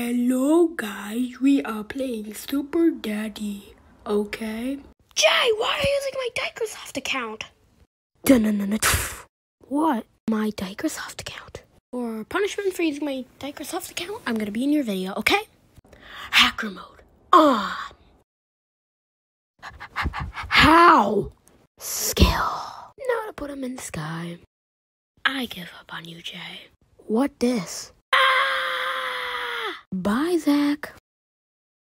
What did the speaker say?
Hello guys, we are playing Super Daddy, okay? Jay, why are you using my Dikersoft account? What? My Dikersoft account. For punishment for using my Dikersoft account, I'm gonna be in your video, okay? Hacker mode on. How? Skill. Now to put him in the sky. I give up on you, Jay. What this? Bye, Zach.